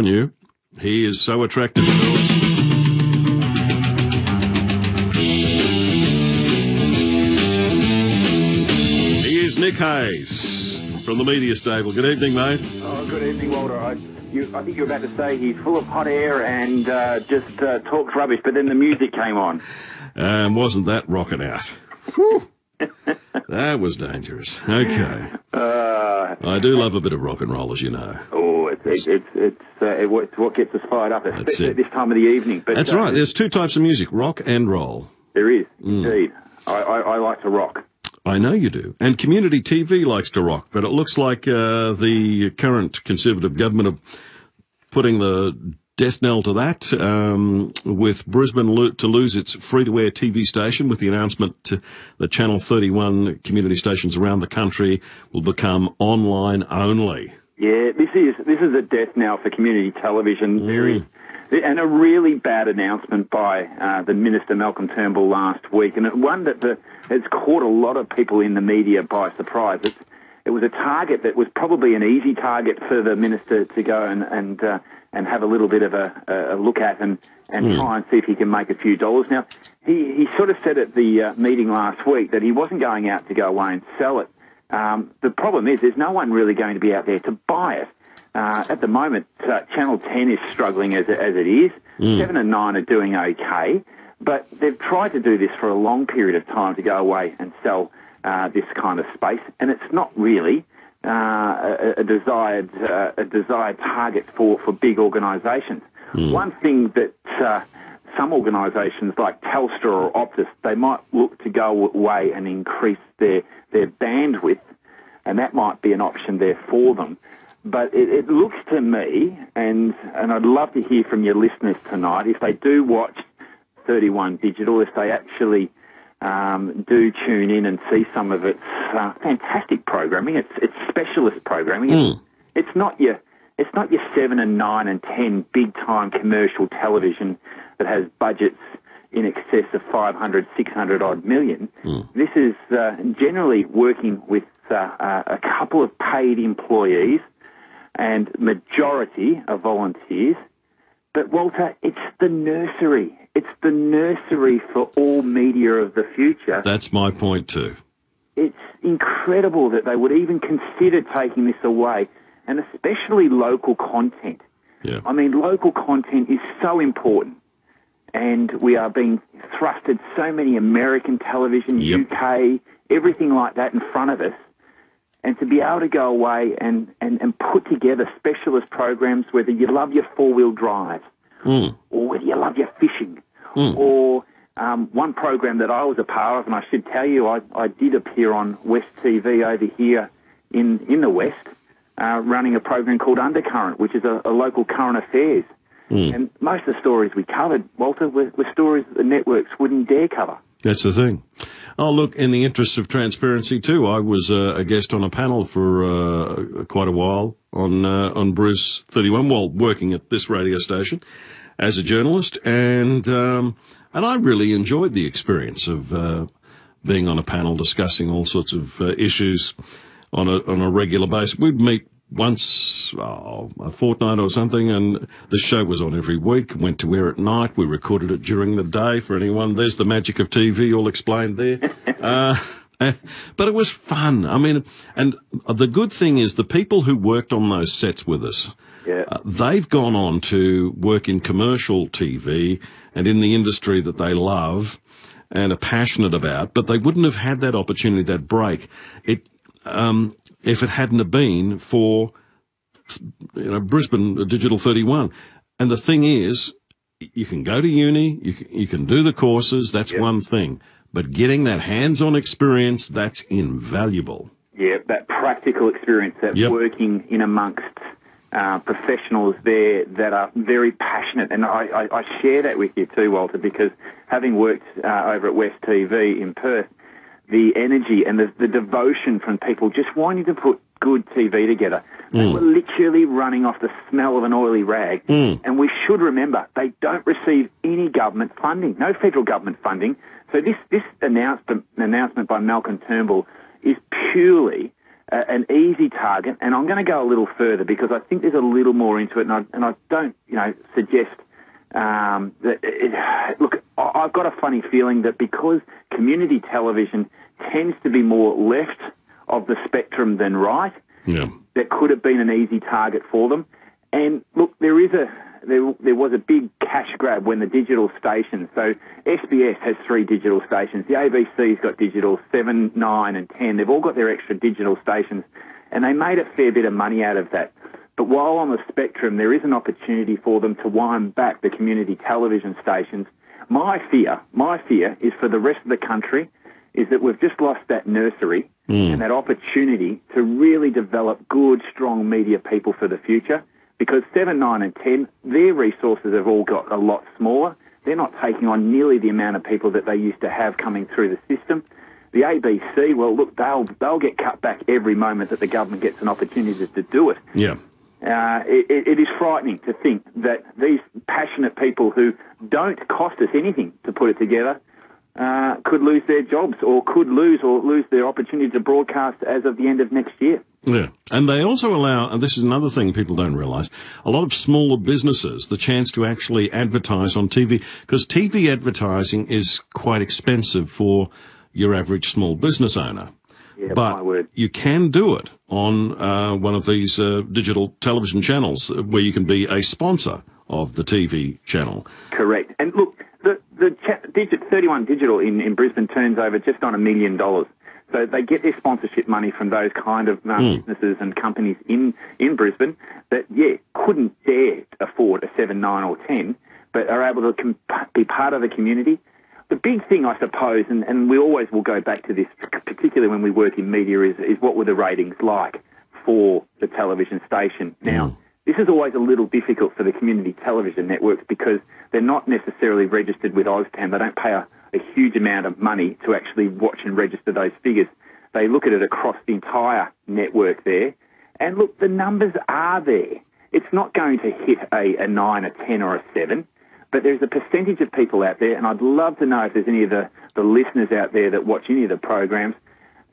warn you, he is so attractive. He is Nick Hayes from the media stable. Good evening, mate. Oh, good evening, Walter. I, you, I think you're about to say he's full of hot air and uh, just uh, talks rubbish, but then the music came on. Um, wasn't that rocking out? that was dangerous. Okay. Uh, I do love a bit of rock and roll, as you know. oh, it's it's it's it's, uh, it's what gets us fired up, especially at this time of the evening. But That's uh, right. There's two types of music, rock and roll. There is Mm. indeed. I, I, I like to rock. I know you do. And community TV likes to rock, but it looks like uh, the current Conservative government are putting the death knell to that um, with Brisbane lo- to lose its free-to-air TV station with the announcement that Channel 31 community stations around the country will become online only. Yeah, this is this is a death knell for community television. Very, and a really bad announcement by uh, the minister Malcolm Turnbull last week, and one that the, has caught a lot of people in the media by surprise. It's, it was a target that was probably an easy target for the minister to go and and uh, and have a little bit of a, a look at and and try and see if he can make a few dollars. Now, he he sort of said at the uh, meeting last week that he wasn't going out to go away and sell it. Um, the problem is there's no one really going to be out there to buy it. Uh, at the moment, uh, Channel 10 is struggling as, as it is. 7 and 9 are doing okay, but they've tried to do this for a long period of time to go away and sell uh, this kind of space, and it's not really uh, a, a desired uh, a desired target for, for big organisations. One thing that uh, some organisations like Telstra or Optus, they might look to go away and increase their, their bandwidth, and that might be an option there for them. But it, it looks to me, and, and I'd love to hear from your listeners tonight, if they do watch 31 Digital, if they actually um, do tune in and see some of its uh, fantastic programming, it's, it's specialist programming. It's, it's not your it's not your seven and nine and ten big time commercial television that has budgets in excess of 500, 600 odd million. This is uh, generally working with uh, uh, a couple of paid employees and majority of volunteers. But Walter, it's the nursery. It's the nursery for all media of the future. That's my point too. It's incredible that they would even consider taking this away, and especially local content. Yeah. I mean, local content is so important, and we are being thrusted so many American television, Yep. UK, everything like that in front of us. And to be able to go away and, and, and put together specialist programs, whether you love your four wheel drive, hmm. or whether you love your fishing, hmm. or um, one program that I was a part of, and I should tell you, I, I did appear on West TV over here in, in the West, uh, running a program called Undercurrent, which is a, a local current affairs. And most of the stories we covered, Walter, were, were stories that the networks wouldn't dare cover. That's the thing. Oh, look, in the interest of transparency too, I was uh, a guest on a panel for uh, quite a while on uh, on Briz 31 while working at this radio station as a journalist, and um, and I really enjoyed the experience of uh, being on a panel discussing all sorts of uh, issues on a on a regular basis. We'd meet once oh, a fortnight or something, and the show was on every week. Went to air at night. We recorded it during the day for anyone. There's the magic of TV, all explained there. uh, but it was fun. I mean, and the good thing is the people who worked on those sets with us. Yeah. Uh, they've gone on to work in commercial TV and in the industry that they love and are passionate about, but they wouldn't have had that opportunity, that break, it, um, if it hadn't have been for, you know, Brisbane Digital 31. And the thing is, you can go to uni, you can, you can do the courses, that's one thing. But getting that hands-on experience, that's invaluable. Yeah, that practical experience, that Yep. working in amongst uh, professionals there that are very passionate. And I, I, I share that with you too, Walter, because having worked uh, over at West TV in Perth, the energy and the, the devotion from people just wanting to put good TV together. They were literally running off the smell of an oily rag. And we should remember they don't receive any government funding, no federal government funding. So this, this announcement, announcement by Malcolm Turnbull is purely an easy target, and I'm going to go a little further because I think there's a little more into it, and I, and I don't, you know, suggest um, that it, look, I've got a funny feeling that because community television tends to be more left of the spectrum than right, Yeah. that could have been an easy target for them. And look, there is a there, there was a big cash grab when the digital stations. So SBS has three digital stations. The ABC's got digital seven, nine, and ten. They've all got their extra digital stations, and they made a fair bit of money out of that. But while on the spectrum, there is an opportunity for them to wind back the community television stations. My fear, my fear is for the rest of the country, is that we've just lost that nursery hmm. and that opportunity to really develop good, strong media people for the future. Because 7, 9 and 10, their resources have all got a lot smaller. They're not taking on nearly the amount of people that they used to have coming through the system. The ABC, well, look, they'll, they'll get cut back every moment that the government gets an opportunity to do it. Yeah. Uh, it, it- it is frightening to think that these passionate people who don't cost us anything to put it together uh, could lose their jobs or could lose or lose their opportunity to broadcast as of the end of next year. Yeah. And they also allow, and this is another thing people don't realise, a lot of smaller businesses the chance to actually advertise on TV because TV advertising is quite expensive for your average small business owner. Yeah, but you can do it on uh, one of these uh, digital television channels where you can be a sponsor of the TV channel. Correct. And look, the, the cha- digit, 31 Digital in, in Brisbane turns over just on a million dollars. So they get their sponsorship money from those kind of uh, businesses and companies in, in Brisbane that, yeah, couldn't dare afford a 7, 9 or 10, but are able to com- be part of the community. The big thing, I suppose, and, and we always will go back to this, particularly when we work in media, is, is what were the ratings like for the television station. Now, this is always a little difficult for the community television networks because they're not necessarily registered with OzTAM. They don't pay a, a huge amount of money to actually watch and register those figures. They look at it across the entire network there. And look, the numbers are there. It's not going to hit a, a 9, a 10, or a 7, but there's a percentage of people out there, and I'd love to know if there's any of the, the listeners out there that watch any of the programs,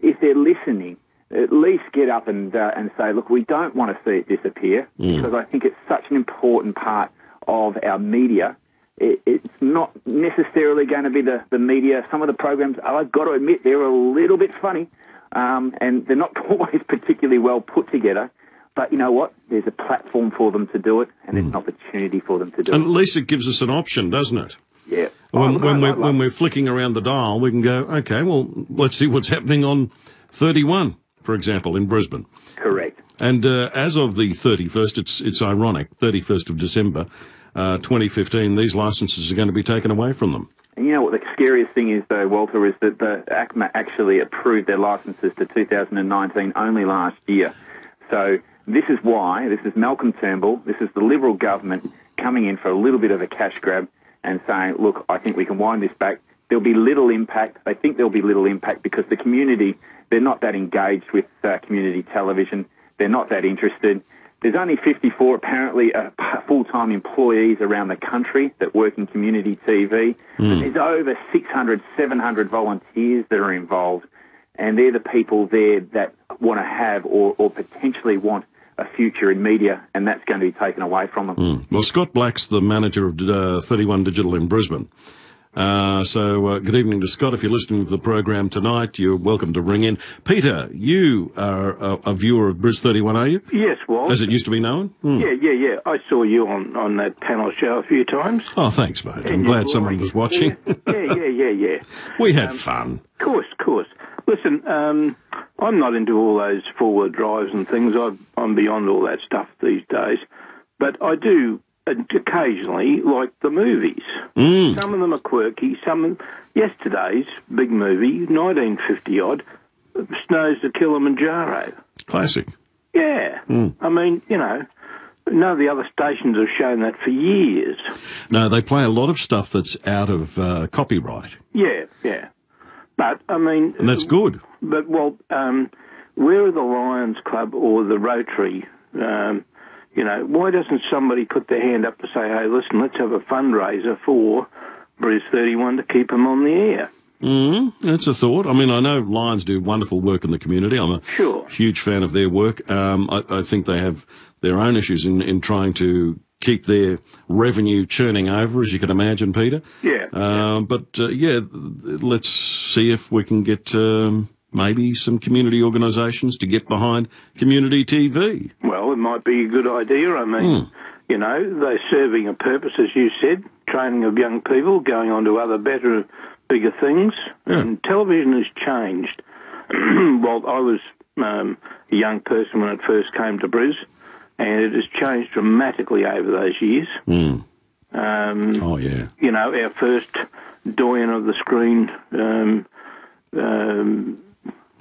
if they're listening, at least get up and uh, and say, look, we don't want to see it disappear because I think it's such an important part of our media. It, it's not necessarily going to be the, the media. Some of the programs, I've got to admit, they're a little bit funny, um, and they're not always particularly well put together. But you know what? There's a platform for them to do it, and there's an opportunity for them to do And at least it gives us an option, doesn't it? Yeah. When, Oh, when, we're, when we're flicking around the dial, we can go, okay, well, let's see what's happening on 31, for example, in Brisbane. correct. And uh, as of the 31st, it's it's ironic, 31st of December, uh, 2015, these licenses are going to be taken away from them. And you know what the scariest thing is, though, Walter, is that the ACMA actually approved their licenses to 2019 only last year. So this is why, this is Malcolm Turnbull, this is the Liberal government coming in for a little bit of a cash grab and saying, look, I think we can wind this back. There'll be little impact. They think there'll be little impact because the community, they're not that engaged with uh, community television. They're not that interested. There's only 54 apparently uh, full-time employees around the country that work in community TV. But there's over 600, 700 volunteers that are involved, and they're the people there that want to have or, or potentially want a future in media, and that's going to be taken away from them. Well, Scott Black's the manager of uh, 31 Digital in Brisbane. Uh, so, uh, good evening to Scott. If you're listening to the program tonight, you're welcome to ring in. Peter, you are a, a viewer of Briz 31, are you? Yes, Walt. As it used to be known? Hmm. Yeah, yeah, yeah. I saw you on, on that panel show a few times. Oh, thanks, mate. I'm glad someone was watching. Yeah, yeah, yeah, yeah. yeah. we had fun. Of course, of course. Listen, um, I'm not into all those four-wheel drives and things. I've, I'm beyond all that stuff these days. But I do occasionally like the movies. Mm. Some of them are quirky. Some of yesterday's big movie, 1950 odd, snows the Kilimanjaro. Classic. Yeah, I mean, you know, none of the other stations have shown that for years. No, they play a lot of stuff that's out of uh, copyright, Yeah, yeah. But I mean, and that's good. But well, um, where are the Lions Club or the Rotary? Um, you know, why doesn't somebody put their hand up to say, "Hey, listen, let's have a fundraiser for Briz Thirty One to keep him on the air"? Mm, that's a thought. I mean, I know Lions do wonderful work in the community. I'm a Sure. huge fan of their work. Um, I, I think they have their own issues in, in trying to keep their revenue churning over, as you can imagine, Peter. Yeah. Um, but uh, yeah, let's see if we can get um, maybe some community organisations to get behind community TV. Well, it might be a good idea. I mean, you know, they're serving a purpose, as you said, training of young people, going on to other better, bigger things. Yeah. And television has changed. well, I was um, a young person when it first came to Bris, and it has changed dramatically over those years. Mm. Um, Oh yeah. you know, our first doyen of the screen um, um,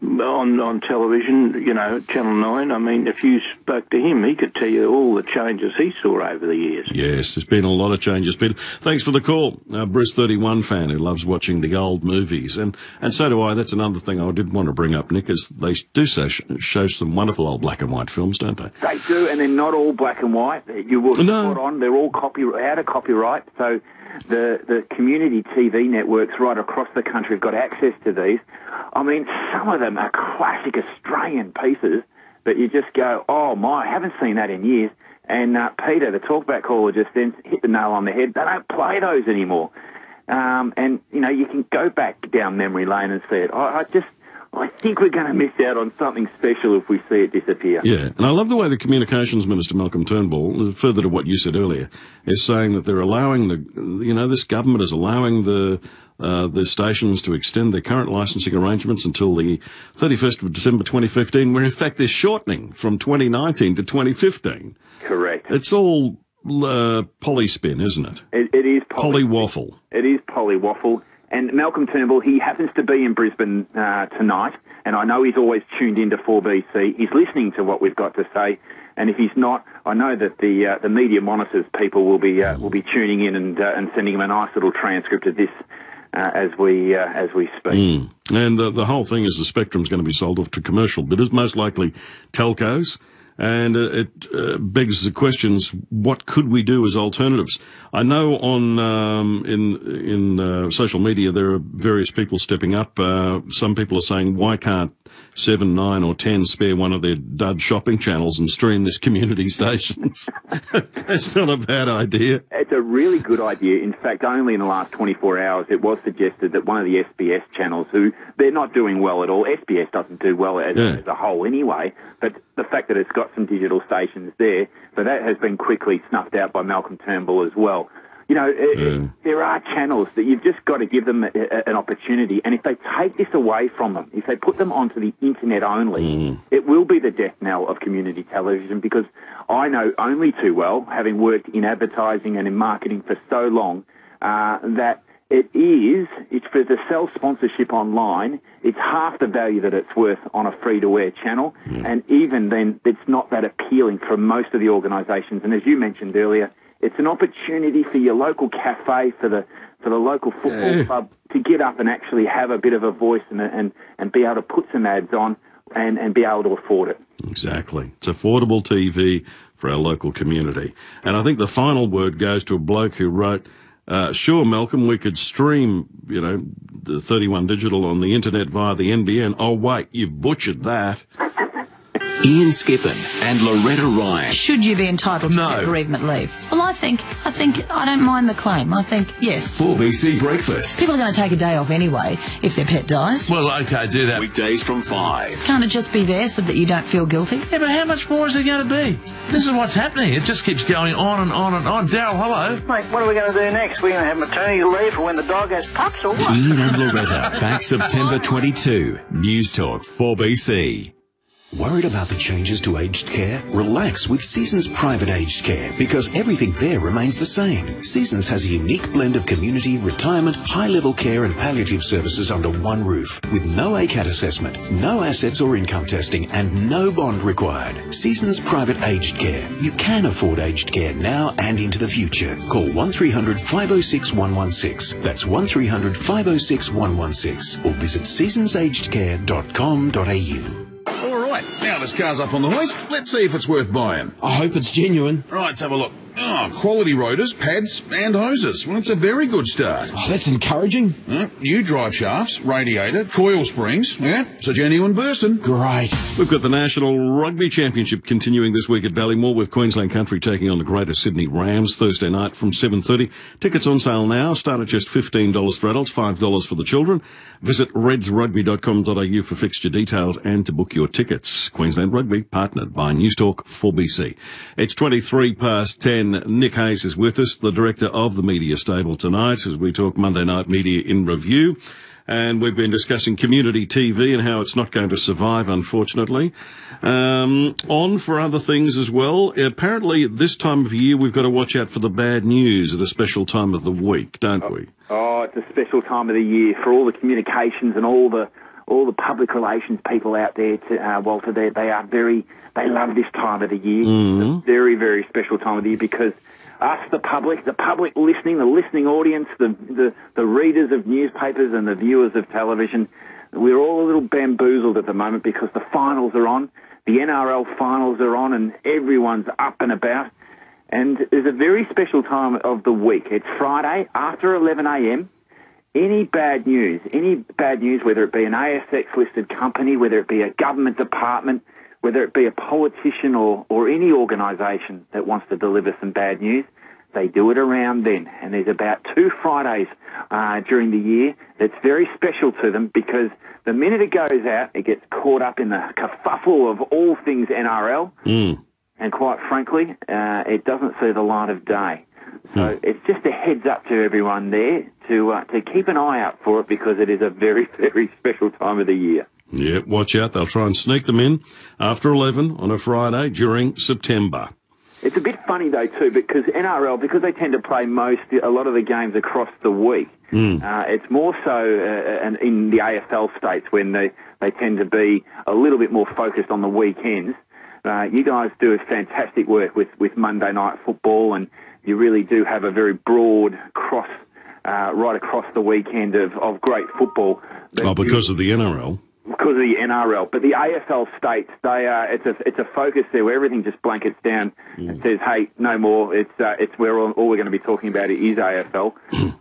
on on television, you know, Channel Nine. I mean, if you spoke to him, he could tell you all the changes he saw over the years. Yes, there's been a lot of changes, Peter. Thanks for the call. Uh, Briz 31 fan who loves watching the old movies. And, and so do I. That's another thing I did want to bring up, Nick, is they do so, show some wonderful old black and white films, don't they? They do, and they're not all black and white. You were No. spot on. They're all copy out of copyright. So the the community TV networks right across the country have got access to these. I mean, some of them are classic Australian pieces that you just go, oh my, I haven't seen that in years. And uh, Peter, the talkback caller, just then hit the nail on the head. They don't play those anymore. Um, and you know, you can go back down memory lane and see it. I, I just, I think we're going to miss out on something special if we see it disappear. Yeah, and I love the way the Communications Minister Malcolm Turnbull, uh, further to what you said earlier, is saying that they're allowing the, you know, this government is allowing the uh, the stations to extend their current licensing arrangements until the 31st of December 2015, where in fact they're shortening from 2019 to 2015. Correct. It's all uh, polyspin, isn't it? It, it is poly- Polywaffle. It is polywaffle. And Malcolm Turnbull, he happens to be in Brisbane uh, tonight, and I know he's always tuned into 4BC. He's listening to what we've got to say, and if he's not, I know that the uh, the media monitors people will be uh, will be tuning in and uh, and sending him a nice little transcript of this uh, as we uh, as we speak. And uh, the whole thing is the spectrum's going to be sold off to commercial bidders, most likely telcos. And it uh, begs the questions: What could we do as alternatives? I know on um, in in uh, social media there are various people stepping up. Uh, some people are saying, "Why can't seven, nine, or ten spare one of their dud shopping channels and stream this community stations?" That's not a bad idea. It's a really good idea. In fact, only in the last 24 hours, it was suggested that one of the SBS channels, who they're not doing well at all, SBS doesn't do well as, Yeah. as a whole anyway, but the fact that it's got some digital stations there, so that has been quickly snuffed out by Malcolm Turnbull as well. You know, there are channels that you've just got to give them a, a, an opportunity, and if they take this away from them, if they put them onto the internet only, it will be the death knell of community television because I know only too well, having worked in advertising and in marketing for so long, uh, that it is, it's for the sell sponsorship online, it's half the value that it's worth on a free to air channel. And even then, it's not that appealing for most of the organisations. And as you mentioned earlier, it's an opportunity for your local cafe, for the, for the local football Yeah. club to get up and actually have a bit of a voice and, and, and be able to put some ads on and, and be able to afford it. Exactly. It's affordable TV for our local community. And I think the final word goes to a bloke who wrote, uh, sure, Malcolm, we could stream, you know, the 31 digital on the internet via the NBN. Oh, wait, you've butchered that. Ian Skippen and Loretta Ryan. Should you be entitled to No. get bereavement leave? Well, I think, I think, I don't mind the claim. I think, yes. 4BC Breakfast. People are going to take a day off anyway if their pet dies. Well, okay, do that. Weekdays from 5. Can't it just be there so that you don't feel guilty? Yeah, but how much more is there going to be? This is what's happening. It just keeps going on and on and on. Daryl, hello. Mate, what are we going to do next? We're going to have maternity leave for when the dog has pups or what? Ian and Loretta back September 22. News Talk 4BC. Worried about the changes to aged care? Relax with Seasons Private Aged Care because everything there remains the same. Seasons has a unique blend of community, retirement, high-level care and palliative services under one roof with no ACAT assessment, no assets or income testing and no bond required. Seasons Private Aged Care. You can afford aged care now and into the future. Call 1300 506 116. That's 1300 506 116 or visit seasonsagedcare.com.au. Right, now this car's up on the hoist. Let's see if it's worth buying. I hope it's genuine. Right, let's have a look. Oh, Ah, quality rotors, pads, and hoses. Well, it's a very good start. Oh, that's encouraging. Uh, new drive shafts, radiator, coil springs. Yeah, it's a genuine person. Great. We've got the National Rugby Championship continuing this week at Ballymore with Queensland Country taking on the Greater Sydney Rams Thursday night from 7.30. Tickets on sale now. Start at just $15 for adults, $5 for the children. Visit redsrugby.com.au for fixture details and to book your tickets. Queensland Rugby, partnered by Newstalk 4BC. It's 23 past 10. Nick Hayes is with us, the director of the media stable tonight as we talk Monday Night Media in Review. And we've been discussing community TV and how it's not going to survive, unfortunately. Um, on for other things as well. Apparently, at this time of year, we've got to watch out for the bad news at a special time of the week, don't we? Oh, it's a special time of the year for all the communications and all the all the public relations people out there. To, uh, Walter, they they are very they love this time of the year. Mhm. It's a very very special time of the year because us, the public, the public listening, the listening audience, the the, the readers of newspapers and the viewers of television, we're all a little bamboozled at the moment because the finals are on, the NRL finals are on, and everyone's up and about. And there's a very special time of the week. It's Friday after 11 a.m. Any bad news, any bad news, whether it be an ASX listed company, whether it be a government department, whether it be a politician or, or any organisation that wants to deliver some bad news, they do it around then. And there's about two Fridays uh, during the year that's very special to them because the minute it goes out, it gets caught up in the kerfuffle of all things NRL Mm. and quite frankly, uh, it doesn't see the light of day. So it's just a heads up to everyone there to uh, to keep an eye out for it because it is a very very special time of the year. Yeah, watch out. They'll try and sneak them in after 11 on a Friday during September. It's a bit funny though too because NRL because they tend to play most a lot of the games across the week. Mm. Uh, it's more so uh, in the AFL states when they they tend to be a little bit more focused on the weekends. Uh, you guys do a fantastic work with, with Monday night football, and you really do have a very broad cross uh, right across the weekend of, of great football. Oh, you- because of the NRL. Because of the NRL. But the AFL states, they uh, it's a it's a focus there where everything just blankets down and says, hey, no more. It's uh, it's where all, all we're going to be talking about is AFL,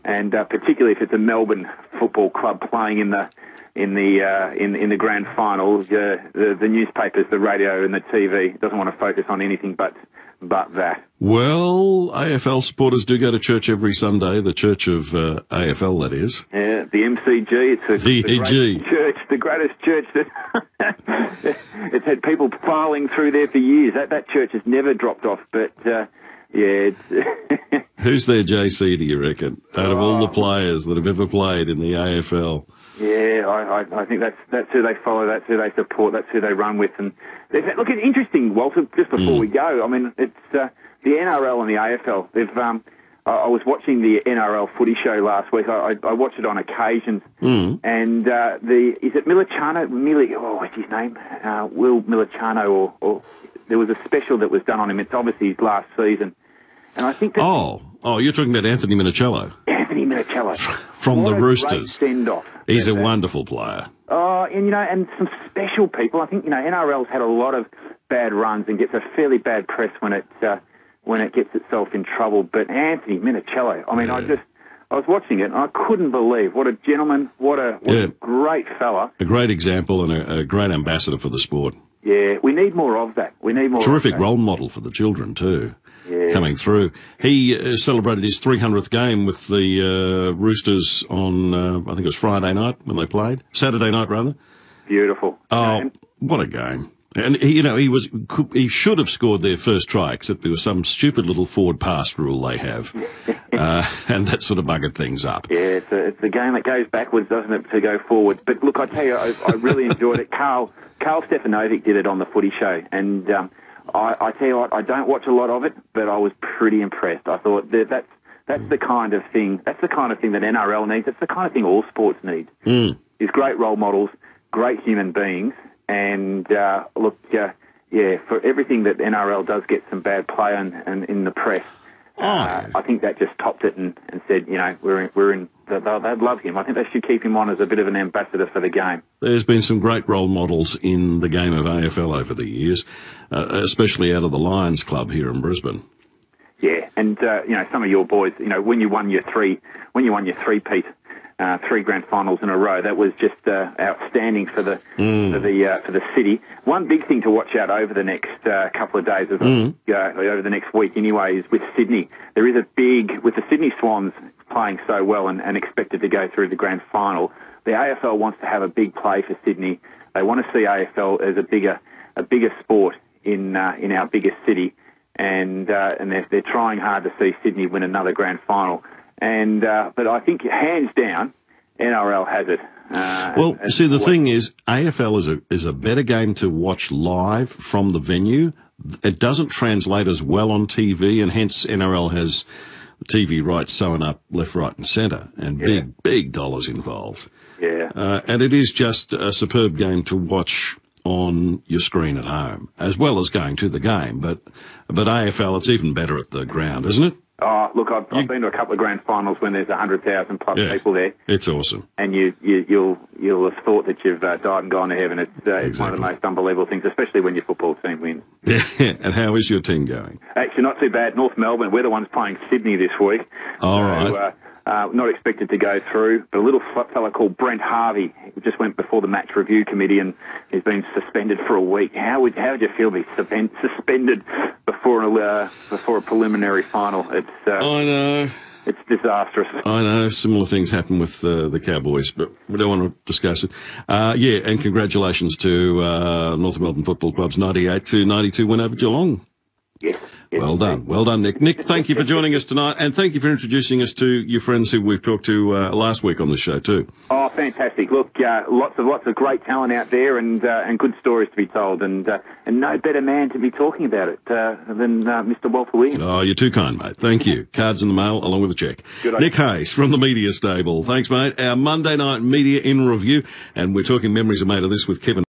and uh, particularly if it's a Melbourne football club playing in the in the uh, in in the grand final, uh, the the newspapers, the radio, and the TV doesn't want to focus on anything but but that. Well, AFL supporters do go to church every Sunday, the church of uh, AFL, that is. Yeah, the MCG, it's a, the VEG. greatest church, the greatest church that it's had people filing through there for years. That that church has never dropped off, but uh, yeah, it's Who's their JC, do you reckon, out of all the players that have ever played in the AFL? Yeah, I, I, I think that's that's who they follow, that's who they support, that's who they run with, and look, it's interesting, Walter. Just before we go, I mean, it's uh, the NRL and the AFL. They've um, I, was watching the NRL Footy Show last week. I, I, I watch it on occasions. Mm. And uh, the is it Milichano? Mili, oh, what's his name? Uh, Will Milichano, or, or there was a special that was done on him. It's obviously his last season, and I think that Oh, oh, you're talking about Anthony Minichiello Anthony Minichiello from What the Roosters. send off. He's a wonderful player. Oh, and you know, and some special people. I think you know, NRL's had a lot of bad runs and gets a fairly bad press when it uh, when it gets itself in trouble. But Anthony Minichiello, I mean, I just I was watching it and I couldn't believe what a gentleman, what a what Yeah. a great fella. A great example and a, a great ambassador for the sport. Yeah, we need more of that. We need more. Terrific role model for the children too. Yeah. Coming through, he uh, celebrated his 300th game with the uh, Roosters on uh, I think it was Friday night when they played, Saturday night rather. Beautiful. Oh, what a game! And he, you know, he was he should have scored their first try, except there was some stupid little forward pass rule they have, uh, and that sort of buggered things up. Yeah, it's a, it's a game that goes backwards, doesn't it, to go forward. But look, I tell you, I, I really enjoyed it. Karl Karl Stefanovic did it on the Footy Show, and um, I, I tell you what, I don't watch a lot of it, but I was pretty impressed. I thought that that's that's the kind of thing. That's the kind of thing that NRL needs. That's the kind of thing all sports need. Mm. Is great role models, great human beings, and uh, look, uh, yeah, for everything that NRL does get some bad play and, and in the press. Uh, I think that just topped it and, and said, you know, we're in, we're in. They'd love him. I think they should keep him on as a bit of an ambassador for the game. There's been some great role models in the game of AFL over the years, uh, especially out of the Lions Club here in Brisbane. Yeah, and uh, you know some of your boys, you know when you won your three, when you won your three Pete, uh, three grand finals in a row, that was just uh, outstanding for the for the uh, for the city. One big thing to watch out over the next uh, couple of days, of, uh, over the next week anyway, is with Sydney. There is a big with the Sydney Swans playing so well and, and expected to go through the grand final. The AFL wants to have a big play for Sydney. They want to see AFL as a bigger a bigger sport in uh, in our biggest city and uh, and they're, they're trying hard to see Sydney win another grand final. And uh, but I think hands down, NRL has it. Uh, Well, and- see, the thing is, AFL is a is a better game to watch live from the venue. It doesn't translate as well on TV, and hence NRL has TV rights sewn up left, right, and centre, and big, big dollars involved. yeah, Uh, and it is just a superb game to watch on your screen at home, as well as going to the game. But but AFL, it's even better at the ground, isn't it? Oh, look, I've, I've been to a couple of grand finals when there's hundred thousand plus Yeah. people there, It's awesome. and you, you you'll you'll have thought that you've uh, died and gone to heaven. It's, uh, it's one of the most unbelievable things, especially when your football team wins. Yeah. and how is your team going? Actually, not too bad. North Melbourne, we're the ones playing Sydney this week. All so, right. Uh, uh, not expected to go through, but a little fella called Brent Harvey just went before the match review committee and he's been suspended for a week. How would how would you feel to be suspended uh, before a preliminary final? It's uh, I know. it's disastrous. I know similar things happen with uh, the Cowboys, but we don't want to discuss it. Uh, yeah, and congratulations to uh, North Melbourne Football Club's 98 to 92 win over Geelong. Yes. Well done. Well done, Nick. Nick, thank you for joining us tonight, and thank you for introducing us to your friends who we've talked to uh, last week on the show, too. Oh, fantastic! Look, uh, lots of lots of great talent out there, and uh, and good stories to be told, and uh, and no better man to be talking about it uh, than uh, Mr. Walter Williams. Oh, you're too kind, mate. Thank you. Cards in the mail along with a check. Good on Nick Hayes from the Media Stable. Thanks, mate. Our Monday night media in review, and we're talking memories are made of this with Kevin.